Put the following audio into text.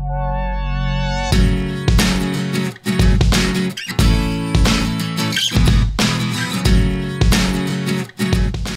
thank you